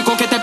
único que te